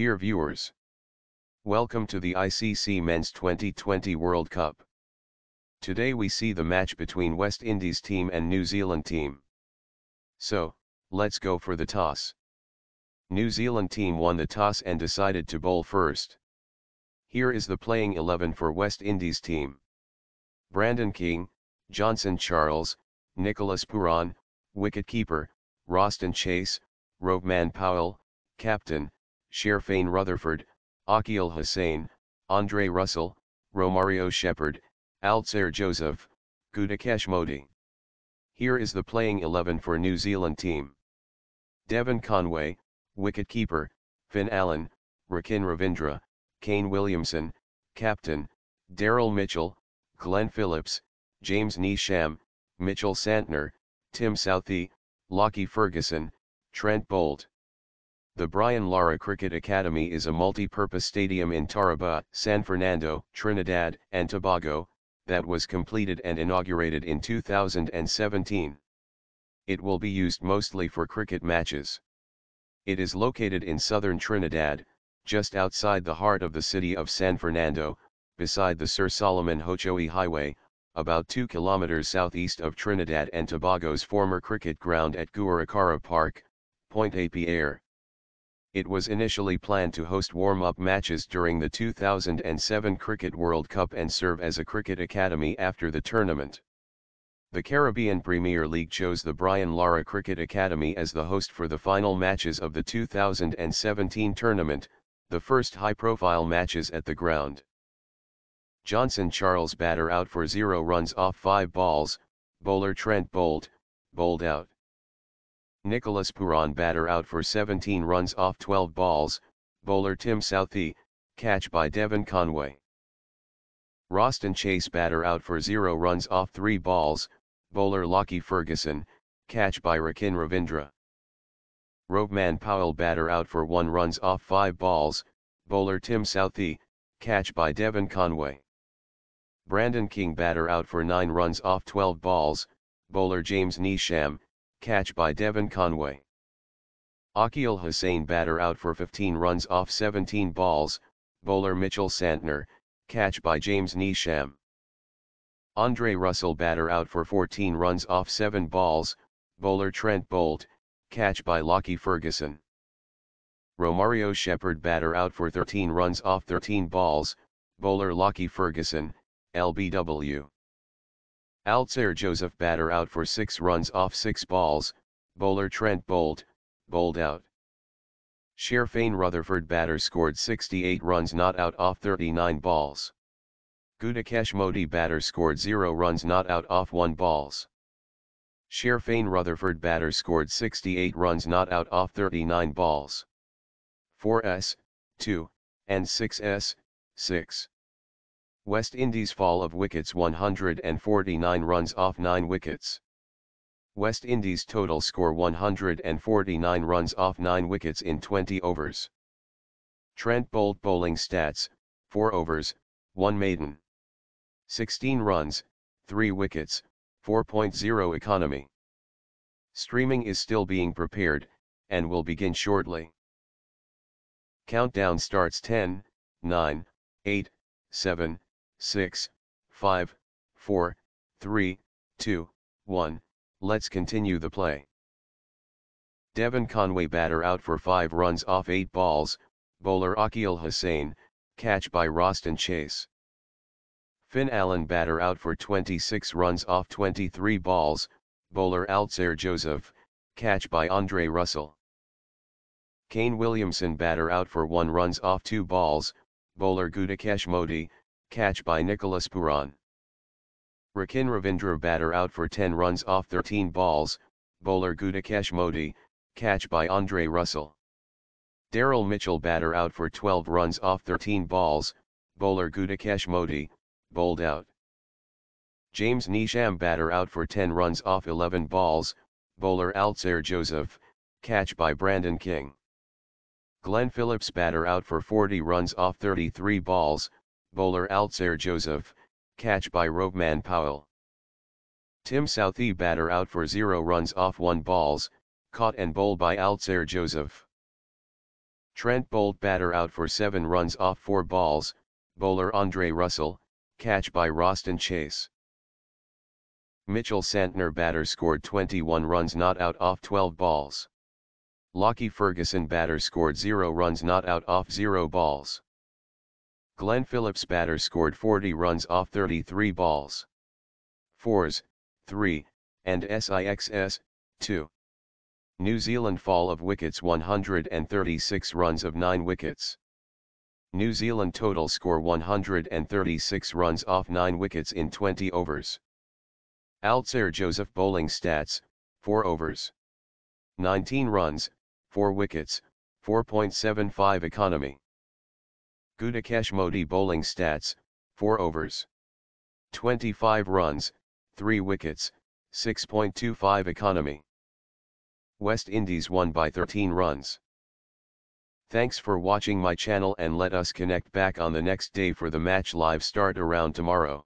Dear viewers, welcome to the ICC Men's 2020 World Cup. Today we see the match between West Indies team and New Zealand team. So, let's go for the toss. New Zealand team won the toss and decided to bowl first. Here is the playing 11 for West Indies team. Brandon King, Johnson Charles, Nicholas Pooran, wicketkeeper, Roston Chase, Rovman Powell, captain, Sherfane Rutherford, Akeal Hosein, Andre Russell, Romario Shepherd, Alzarri Joseph, Gudakesh Motie. Here is the playing 11 for New Zealand team. Devon Conway, wicketkeeper, Finn Allen, Rachin Ravindra, Kane Williamson, captain, Daryl Mitchell, Glenn Phillips, James Neesham, Mitchell Santner, Tim Southee, Lockie Ferguson, Trent Boult. The Brian Lara Cricket Academy is a multi-purpose stadium in Tarouba, San Fernando, Trinidad and Tobago, that was completed and inaugurated in 2017. It will be used mostly for cricket matches. It is located in southern Trinidad, just outside the heart of the city of San Fernando, beside the Sir Solomon Hochoy Highway, about 2 kilometers southeast of Trinidad and Tobago's former cricket ground at Guaracara Park, Pointe-à-Pierre. It was initially planned to host warm-up matches during the 2007 Cricket World Cup and serve as a cricket academy after the tournament. The Caribbean Premier League chose the Brian Lara Cricket Academy as the host for the final matches of the 2017 tournament, the first high-profile matches at the ground. Johnson Charles batter out for 0 runs off 5 balls, bowler Trent Boult, bowled out. Nicholas Pooran batter out for 17 runs off 12 balls, bowler Tim Southee, catch by Devon Conway. Roston Chase batter out for 0 runs off 3 balls, bowler Lockie Ferguson, catch by Rachin Ravindra. Rovman Powell batter out for 1 runs off 5 balls, bowler Tim Southee, catch by Devon Conway. Brandon King batter out for 9 runs off 12 balls, bowler James Neesham, catch by Devon Conway. Akeal Hosein batter out for 15 runs off 17 balls, bowler Mitchell Santner, catch by James Neesham. Andre Russell batter out for 14 runs off 7 balls, bowler Trent Boult, catch by Lockie Ferguson. Romario Shepherd batter out for 13 runs off 13 balls, bowler Lockie Ferguson, LBW. Alzarri Joseph batter out for 6 runs off 6 balls, bowler Trent Boult, bowled out. Sherfane Rutherford batter scored 68 runs not out off 39 balls. Gudakesh Motie batter scored 0 runs not out off 1 balls. Sherfane Rutherford batter scored 68 runs not out off 39 balls. 4s, 2, and 6s, 6. West Indies fall of wickets 149 runs off 9 wickets. West Indies total score 149 runs off 9 wickets in 20 overs. Trent Boult bowling stats, 4 overs, 1 maiden. 16 runs, 3 wickets, 4.0 economy. Streaming is still being prepared, and will begin shortly. Countdown starts 10, 9, 8, 7, 6, 5, 4, 3, 2, 1, let's continue the play. Devon Conway batter out for 5 runs off 8 balls, bowler Akeal Hosein, catch by Roston Chase. Finn Allen batter out for 26 runs off 23 balls, bowler Alzarri Joseph, catch by Andre Russell. Kane Williamson batter out for 1 runs off 2 balls, bowler Gudakesh Motie, catch by Nicholas Pooran. Rachin Ravindra batter out for 10 runs off 13 balls, bowler Gudakesh Motie, catch by Andre Russell. Daryl Mitchell batter out for 12 runs off 13 balls, bowler Gudakesh Motie, bowled out. James Neesham batter out for 10 runs off 11 balls, bowler Alzarri Joseph, catch by Brandon King. Glenn Phillips batter out for 40 runs off 33 balls, bowler Alzarri Joseph, catch by Rovman Powell. Tim Southee batter out for 0 runs off 1 balls, caught and bowled by Alzarri Joseph. Trent Boult batter out for 7 runs off 4 balls, bowler Andre Russell, catch by Roston Chase. Mitchell Santner batter scored 21 runs not out off 12 balls. Lockie Ferguson batter scored 0 runs not out off 0 balls. Glenn Phillips batter scored 40 runs off 33 balls. 4s, 3, and SIXS, 2. New Zealand fall of wickets 136 runs of 9 wickets. New Zealand total score 136 runs off 9 wickets in 20 overs. Alzarri Joseph bowling stats, 4 overs. 19 runs, 4 wickets, 4.75 economy. Gudakesh Motie bowling stats, 4 overs. 25 runs, 3 wickets, 6.25 economy. West Indies won by 13 runs. Thanks for watching my channel and let us connect back on the next day for the match live start around tomorrow.